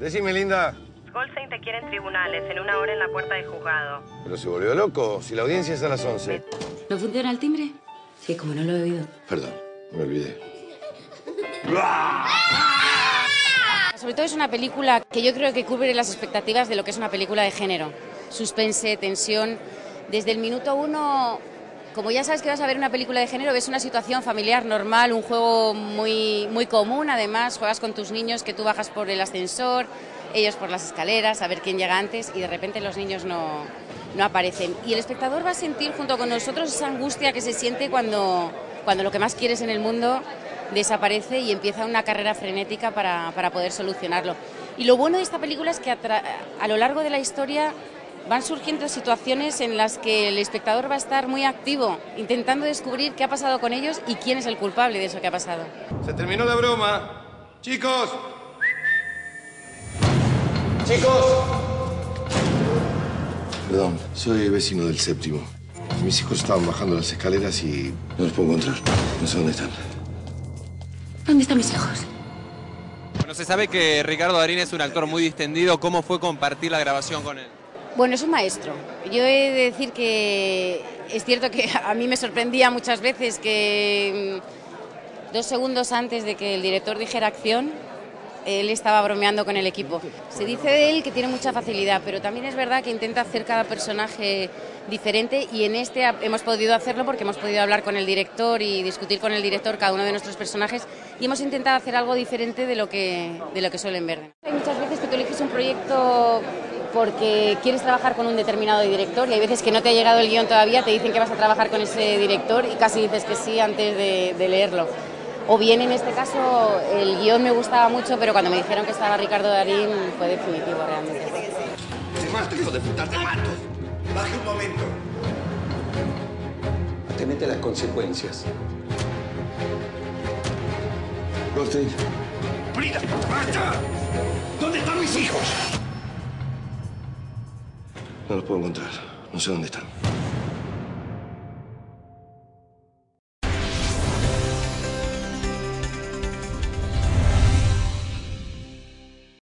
Decime, linda. Goldstein te quiere en tribunales, en una hora en la puerta de juzgado. Pero se volvió loco. Si la audiencia es a las 11. ¿No funciona el timbre? Sí, como no lo he oído. Perdón, me olvidé. Sobre todo es una película que yo creo que cubre las expectativas de lo que es una película de género. Suspense, tensión. Desde el minuto uno, como ya sabes que vas a ver una película de género, ves una situación familiar normal, un juego muy, muy común. Además, juegas con tus niños que tú bajas por el ascensor, ellos por las escaleras, a ver quién llega antes y de repente los niños no, no aparecen. Y el espectador va a sentir junto con nosotros esa angustia que se siente cuando, cuando lo que más quieres en el mundo desaparece y empieza una carrera frenética para, para poder solucionarlo. Y lo bueno de esta película es que a, a, lo largo de la historia van surgiendo situaciones en las que el espectador va a estar muy activo, intentando descubrir qué ha pasado con ellos y quién es el culpable de eso que ha pasado. Se terminó la broma. Chicos. Chicos. Perdón, soy vecino del séptimo. Mis hijos estaban bajando las escaleras y no los puedo encontrar. No sé dónde están. ¿Dónde están mis hijos? Bueno, se sabe que Ricardo Darín es un actor muy distendido. ¿Cómo fue compartir la grabación con él? Bueno, es un maestro. Yo he de decir que es cierto que a mí me sorprendía muchas veces que mm, dos segundos antes de que el director dijera acción, él estaba bromeando con el equipo. Se dice de él que tiene mucha facilidad, pero también es verdad que intenta hacer cada personaje diferente y en este hemos podido hacerlo porque hemos podido hablar con el director y discutir con el director cada uno de nuestros personajes y hemos intentado hacer algo diferente de lo que, de lo que suelen ver. Hay muchas veces que tú eliges un proyecto porque quieres trabajar con un determinado director y hay veces que no te ha llegado el guion todavía, te dicen que vas a trabajar con ese director y casi dices que sí antes de, de leerlo. O bien en este caso el guion me gustaba mucho, pero cuando me dijeron que estaba Ricardo Darín fue definitivo realmente. Te mato, hijo de puta, te mato. Baje un momento. Temete las consecuencias. Goldstein. ¡Brida! ¡Basta! ¿Dónde están mis hijos? No los puedo encontrar. No sé dónde están.